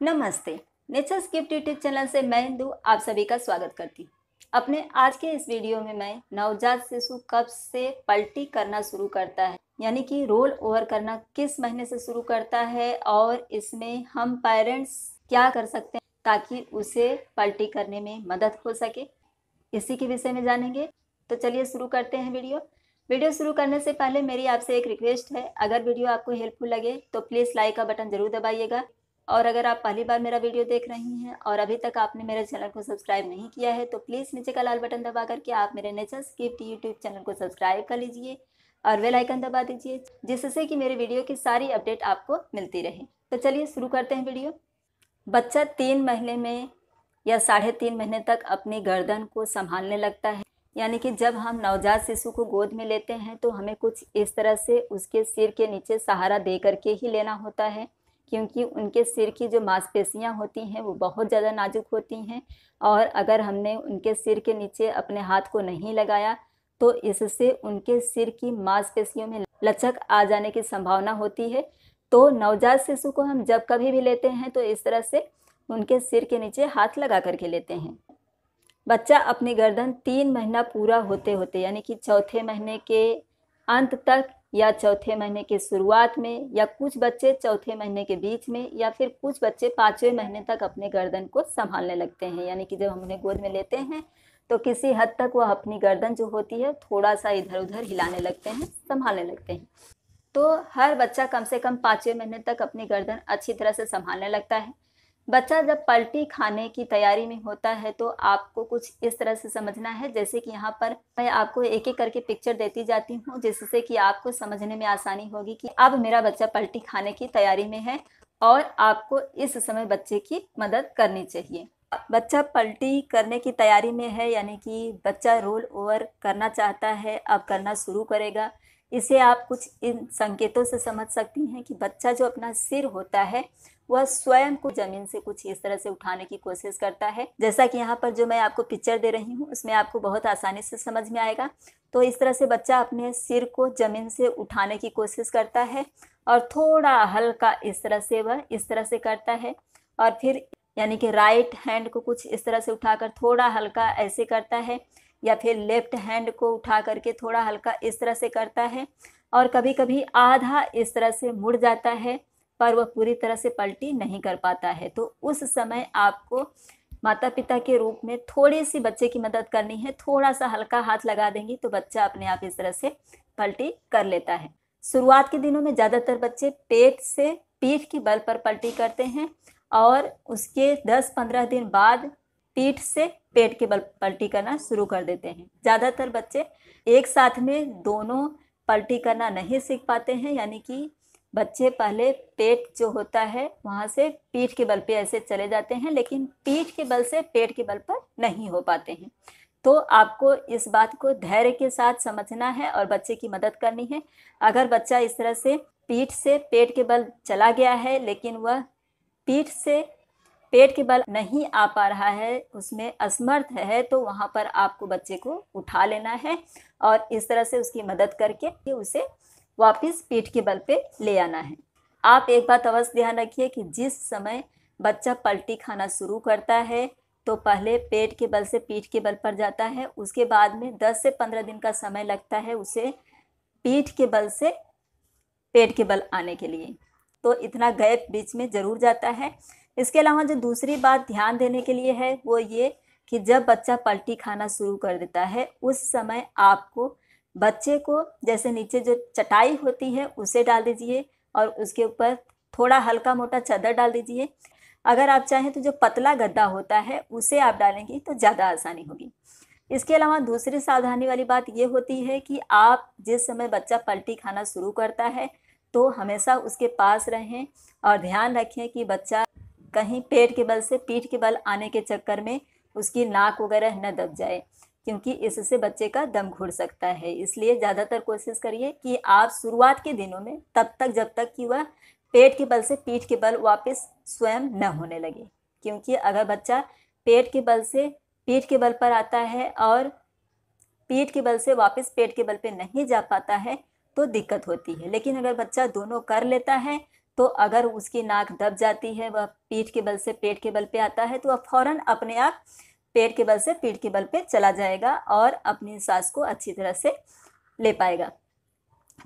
नमस्ते। Natures gift YouTube channel से मैं इंदु आप सभी का स्वागत करती हूँ। अपने आज के इस वीडियो में मैं नवजात शिशु कब से पलटी करना शुरू करता है, यानी कि रोल ओवर करना किस महीने से शुरू करता है और इसमें हम पेरेंट्स क्या कर सकते हैं ताकि उसे पलटी करने में मदद हो सके, इसी के विषय में जानेंगे। तो चलिए शुरू करते हैं वीडियो। वीडियो शुरू करने से पहले मेरी आपसे एक रिक्वेस्ट है। अगर वीडियो आपको हेल्पफुल लगे तो प्लीज़ लाइक का बटन ज़रूर दबाइएगा। और अगर आप पहली बार मेरा वीडियो देख रही हैं और अभी तक आपने मेरे चैनल को सब्सक्राइब नहीं किया है तो प्लीज़ नीचे का लाल बटन दबा करके आप मेरे नेचर स्किप्ट यूट्यूब चैनल को सब्सक्राइब कर लीजिए और वेल आइकन दबा दीजिए, जिससे कि मेरे वीडियो की सारी अपडेट आपको मिलती रहे। तो चलिए शुरू करते हैं वीडियो। बच्चा तीन महीने में या साढ़े तीन महीने तक अपनी गर्दन को संभालने लगता है। यानी कि जब हम नवजात शिशु को गोद में लेते हैं तो हमें कुछ इस तरह से उसके सिर के नीचे सहारा दे करके ही लेना होता है। क्योंकि उनके सिर की जो मांसपेशियाँ होती हैं, वो बहुत ज़्यादा नाजुक होती हैं और अगर हमने उनके सिर के नीचे अपने हाथ को नहीं लगाया तो इससे उनके सिर की मांसपेशियों में लचक आ जाने की संभावना होती है। तो नवजात शिशु को हम जब कभी भी लेते हैं तो इस तरह से उनके सिर के नीचे हाथ लगा करके लेते हैं। बच्चा अपनी गर्दन तीन महीना पूरा होते होते यानी कि चौथे महीने के अंत तक, या चौथे महीने के शुरुआत में, या कुछ बच्चे चौथे महीने के बीच में, या फिर कुछ बच्चे पाँचवें महीने तक अपने गर्दन को संभालने लगते हैं। यानी कि जब हम उन्हें गोद में लेते हैं तो किसी हद तक वह अपनी गर्दन जो होती है थोड़ा सा इधर उधर हिलाने लगते हैं, संभालने लगते हैं। तो हर बच्चा कम से कम पाँचवें महीने तक अपनी गर्दन अच्छी तरह से संभालने लगता है। बच्चा जब पलटी खाने की तैयारी में होता है तो आपको कुछ इस तरह से समझना है? जैसे कि यहाँ पर मैं आपको एक एक करके पिक्चर देती जाती हूँ, जिससे कि आपको समझने में आसानी होगी कि अब मेरा बच्चा पलटी खाने की तैयारी में है और आपको इस समय बच्चे की मदद करनी चाहिए। बच्चा पलटी करने की तैयारी में है, यानी कि बच्चा रोल ओवर करना चाहता है, अब करना शुरू करेगा। इसे आप कुछ इन संकेतों से समझ सकती हैं कि बच्चा जो अपना सिर होता है, वह स्वयं को ज़मीन से कुछ इस तरह से उठाने की कोशिश करता है। जैसा कि यहाँ पर जो मैं आपको पिक्चर दे रही हूँ, उसमें आपको बहुत आसानी से समझ में आएगा। तो इस तरह से बच्चा अपने सिर को ज़मीन से उठाने की कोशिश करता है और थोड़ा हल्का इस तरह से वह इस तरह से करता है और फिर यानी कि राइट हैंड को कुछ इस तरह से उठाकर थोड़ा हल्का ऐसे करता है या फिर लेफ़्ट हैंड को उठा करके थोड़ा हल्का इस तरह से करता है और कभी कभी आधा इस तरह से मुड़ जाता है, पर वह पूरी तरह से पलटी नहीं कर पाता है। तो उस समय आपको माता पिता के रूप में थोड़ी सी बच्चे की मदद करनी है थोड़ा सा हल्का हाथ लगा देंगी तो बच्चा अपने आप इस तरह से पलटी कर लेता है। शुरुआत के दिनों में ज़्यादातर बच्चे पेट से पीठ की बल पर पलटी करते हैं और उसके 10-15 दिन बाद पीठ से पेट के बल, पलटी करना शुरू कर देते हैं। ज़्यादातर बच्चे एक साथ में दोनों पलटी करना नहीं सीख पाते हैं, यानी कि बच्चे पहले पेट जो होता है, वहाँ से पीठ के बल पे ऐसे चले जाते हैं, लेकिन पीठ के बल से पेट के बल पर नहीं हो पाते हैं। तो आपको इस बात को धैर्य के साथ समझना है और बच्चे की मदद करनी है। अगर बच्चा इस तरह से पीठ से पेट के बल चला गया है, लेकिन वह पीठ से पेट के बल नहीं आ पा रहा है, उसमें असमर्थ है तो वहाँ पर आपको बच्चे को उठा लेना है और इस तरह से उसकी मदद करके उसे वापस पीठ के बल पे ले आना है। आप एक बात अवश्य ध्यान रखिए कि जिस समय बच्चा पलटी खाना शुरू करता है तो पहले पेट के बल से पीठ के बल पर जाता है, उसके बाद में 10 से 15 दिन का समय लगता है उसे पीठ के बल से पेट के बल आने के लिए। तो इतना गैप बीच में ज़रूर जाता है। इसके अलावा जो दूसरी बात ध्यान देने के लिए है, वो ये कि जब बच्चा पलटी खाना शुरू कर देता है, उस समय आपको बच्चे को जैसे नीचे जो चटाई होती है, उसे डाल दीजिए और उसके ऊपर थोड़ा हल्का मोटा चादर डाल दीजिए। अगर आप चाहें तो जो पतला गद्दा होता है, उसे आप डालेंगे तो ज़्यादा आसानी होगी। इसके अलावा दूसरी सावधानी वाली बात ये होती है कि आप जिस समय बच्चा पलटी खाना शुरू करता है तो हमेशा उसके पास रहें और ध्यान रखें कि बच्चा कहीं पेट के बल से पीठ के बल आने के चक्कर में उसकी नाक वगैरह न दब जाए, क्योंकि इससे बच्चे का दम घुट सकता है। इसलिए ज़्यादातर कोशिश करिए कि आप शुरुआत के दिनों में, तब तक जब तक कि वह पेट के बल से पीठ के बल वापस स्वयं न होने लगे, क्योंकि अगर बच्चा पेट के बल से पीठ के बल पर आता है और पीठ के बल से वापस पेट के बल पे नहीं जा पाता है तो दिक्कत होती है। लेकिन अगर बच्चा दोनों कर लेता है तो अगर उसकी नाक दब जाती है, वह पीठ के बल से पेट के बल पे आता है तो वह फ़ौरन अपने आप पेट के बल से पीठ के बल पे चला जाएगा और अपनी सांस को अच्छी तरह से ले पाएगा।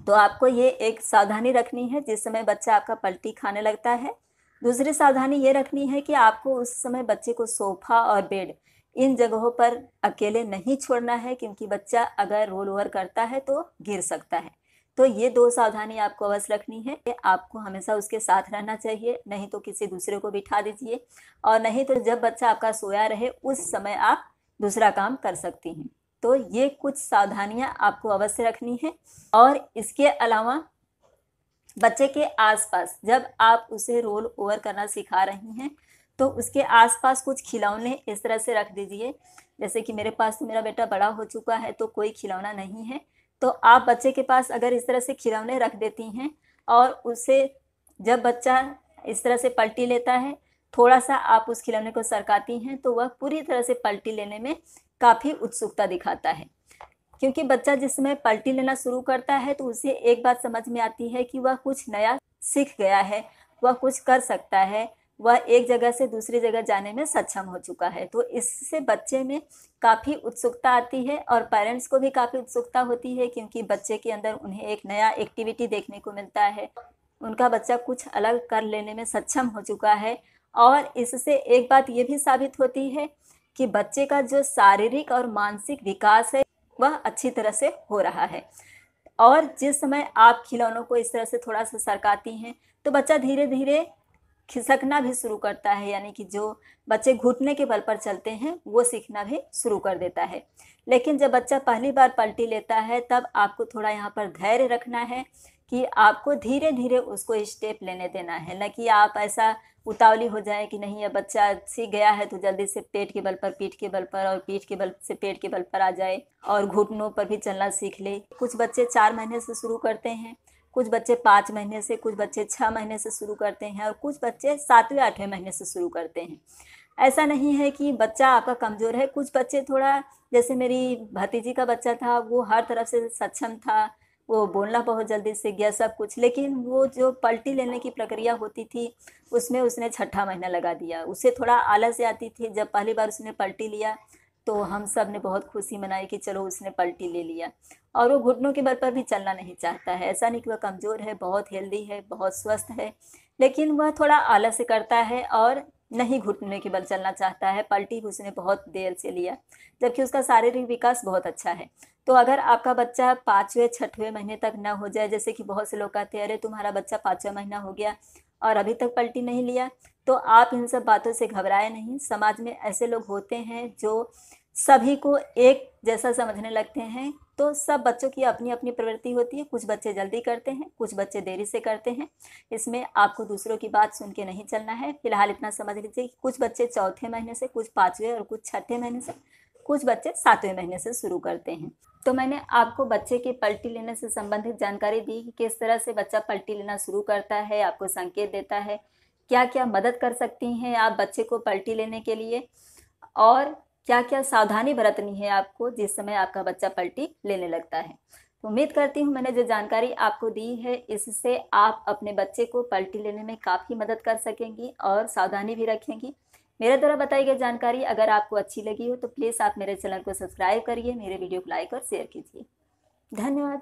तो आपको ये एक सावधानी रखनी है, जिस समय बच्चा आपका पलटी खाने लगता है। दूसरी सावधानी ये रखनी है कि आपको उस समय बच्चे को सोफा और बेड इन जगहों पर अकेले नहीं छोड़ना है, क्योंकि बच्चा अगर रोल ओवर करता है तो गिर सकता है। तो ये दो सावधानी आपको अवश्य रखनी है आपको हमेशा उसके साथ रहना चाहिए, नहीं तो किसी दूसरे को बिठा दीजिए और नहीं तो जब बच्चा आपका सोया रहे उस समय आप दूसरा काम कर सकती हैं। तो ये कुछ सावधानियाँ आपको अवश्य रखनी है और इसके अलावा बच्चे के आसपास जब आप उसे रोल ओवर करना सिखा रही हैं तो उसके आसपास कुछ खिलौने इस तरह से रख दीजिए। जैसे कि मेरे पास तो मेरा बेटा बड़ा हो चुका है तो कोई खिलौना नहीं है तो आप बच्चे के पास अगर इस तरह से खिलौने रख देती हैं और उसे जब बच्चा इस तरह से पलटी लेता है, थोड़ा सा आप उस खिलौने को सरकाती हैं तो वह पूरी तरह से पलटी लेने में काफ़ी उत्सुकता दिखाता है। क्योंकि बच्चा जिस समय पलटी लेना शुरू करता है तो उसे एक बात समझ में आती है कि वह कुछ नया सीख गया है, वह कुछ कर सकता है वह एक जगह से दूसरी जगह जाने में सक्षम हो चुका है। तो इससे बच्चे में काफ़ी उत्सुकता आती है और पेरेंट्स को भी काफ़ी उत्सुकता होती है क्योंकि बच्चे के अंदर उन्हें एक नया एक्टिविटी देखने को मिलता है। उनका बच्चा कुछ अलग कर लेने में सक्षम हो चुका है और इससे एक बात ये भी साबित होती है कि बच्चे का जो शारीरिक और मानसिक विकास है, वह अच्छी तरह से हो रहा है। और जिस समय आप खिलौनों को इस तरह से थोड़ा सा सरकाती हैं तो बच्चा धीरे धीरे खिसकना भी शुरू करता है, यानी कि जो बच्चे घुटने के बल पर चलते हैं, वो सीखना भी शुरू कर देता है। लेकिन जब बच्चा पहली बार पलटी लेता है, तब आपको थोड़ा यहाँ पर धैर्य रखना है कि आपको धीरे धीरे उसको स्टेप लेने देना है। न कि आप ऐसा उतावली हो जाए कि नहीं, अब बच्चा सीख गया है तो जल्दी से पेट के बल पर, पीठ के बल पर और पीठ के बल से पेट के बल पर आ जाए और घुटनों पर भी चलना सीख ले। कुछ बच्चे चार महीने से शुरू करते हैं कुछ बच्चे पाँच महीने से, कुछ बच्चे छः महीने से शुरू करते हैं और कुछ बच्चे सातवें, आठवें महीने से शुरू करते हैं। ऐसा नहीं है कि बच्चा आपका कमज़ोर है, कुछ बच्चे थोड़ा, जैसे मेरी भतीजी का बच्चा था, वो हर तरफ़ से सक्षम था, वो बोलना बहुत जल्दी से गया सब कुछ, लेकिन वो जो पलटी लेने की प्रक्रिया होती थी, उसमें उसने छठा महीना लगा दिया। उसे थोड़ा आलस आती थी, जब पहली बार उसने पलटी लिया तो हम सबने बहुत खुशी मनाई कि चलो उसने पलटी ले लिया। और वो घुटनों के बल पर भी चलना नहीं चाहता है। ऐसा नहीं कि वह कमज़ोर है, बहुत हेल्दी है, बहुत स्वस्थ है, लेकिन वह थोड़ा आलस करता है और नहीं घुटने के बल चलना चाहता है। पलटी भी उसने बहुत देर से लिया, जबकि उसका शारीरिक विकास बहुत अच्छा है। तो अगर आपका बच्चा पाँचवें, छठवें महीने तक न हो जाए, जैसे कि बहुत से लोग कहते हैं, अरे, तुम्हारा बच्चा पाँचवा महीना हो गया और अभी तक पलटी नहीं लिया तो आप इन सब बातों से घबराए नहीं। समाज में ऐसे लोग होते हैं जो सभी को एक जैसा समझने लगते हैं तो सब बच्चों की अपनी अपनी प्रवृत्ति होती है। कुछ बच्चे जल्दी करते हैं, कुछ बच्चे देरी से करते हैं। इसमें आपको दूसरों की बात सुन के नहीं चलना है। फ़िलहाल इतना समझ लीजिए कि कुछ बच्चे चौथे महीने से, कुछ पाँचवें और कुछ छठे महीने से कुछ बच्चे सातवें महीने से शुरू करते हैं। तो मैंने आपको बच्चे के पलटी लेने से संबंधित जानकारी दी कि किस तरह से बच्चा पलटी लेना शुरू करता है, आपको संकेत देता है क्या क्या मदद कर सकती हैं आप बच्चे को पलटी लेने के लिए और क्या क्या सावधानी बरतनी है आपको जिस समय आपका बच्चा पलटी लेने लगता है। तो उम्मीद करती हूँ मैंने जो जानकारी आपको दी है, इससे आप अपने बच्चे को पलटी लेने में काफ़ी मदद कर सकेंगी और सावधानी भी रखेंगी। मेरे द्वारा बताई गई जानकारी अगर आपको अच्छी लगी हो तो प्लीज़ आप मेरे चैनल को सब्सक्राइब करिए, मेरे वीडियो को लाइक और शेयर कीजिए। धन्यवाद।